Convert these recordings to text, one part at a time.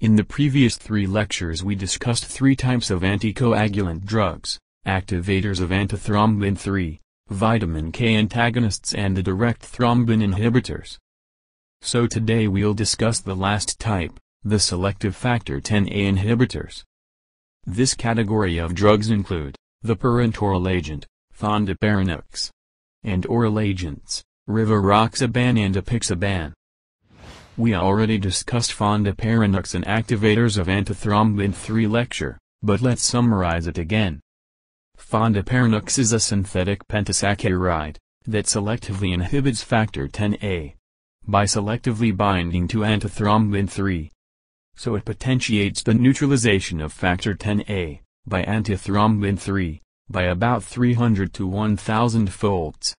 In the previous three lectures we discussed three types of anticoagulant drugs, activators of antithrombin 3, vitamin K antagonists and the direct thrombin inhibitors. So today we'll discuss the last type, the selective factor 10A inhibitors. This category of drugs include, the parenteral agent, fondaparinux, and oral agents, rivaroxaban and apixaban. We already discussed fondaparinux and activators of antithrombin 3 lecture, but let's summarize it again. Fondaparinux is a synthetic pentasaccharide that selectively inhibits factor 10A by selectively binding to antithrombin 3. So it potentiates the neutralization of factor 10A by antithrombin 3 by about 300 to 1000 folds.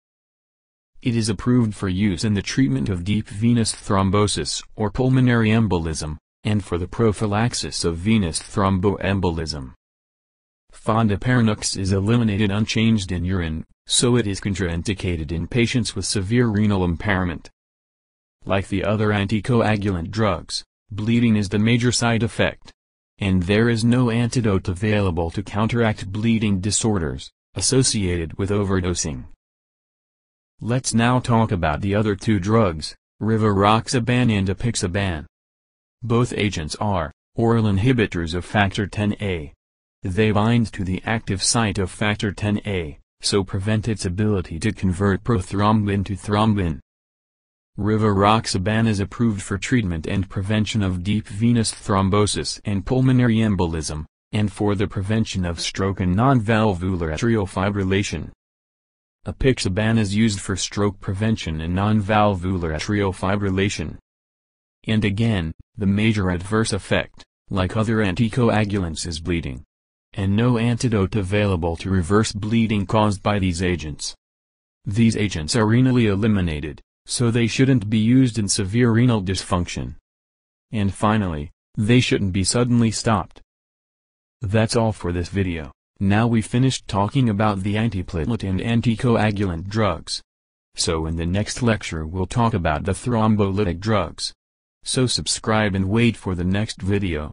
It is approved for use in the treatment of deep venous thrombosis or pulmonary embolism, and for the prophylaxis of venous thromboembolism. Fondaparinux is eliminated unchanged in urine, so it is contraindicated in patients with severe renal impairment. Like the other anticoagulant drugs, bleeding is the major side effect. And there is no antidote available to counteract bleeding disorders, associated with overdosing. Let's now talk about the other two drugs, rivaroxaban and apixaban. Both agents are oral inhibitors of factor 10A. They bind to the active site of factor 10A, so prevent its ability to convert prothrombin to thrombin. Rivaroxaban is approved for treatment and prevention of deep venous thrombosis and pulmonary embolism, and for the prevention of stroke and non-valvular atrial fibrillation. Apixaban is used for stroke prevention and non-valvular atrial fibrillation. And again, the major adverse effect, like other anticoagulants is bleeding. And no antidote available to reverse bleeding caused by these agents. These agents are renally eliminated, so they shouldn't be used in severe renal dysfunction. And finally, they shouldn't be suddenly stopped. That's all for this video. Now we finished talking about the antiplatelet and anticoagulant drugs. So in the next lecture we'll talk about the thrombolytic drugs. So subscribe and wait for the next video.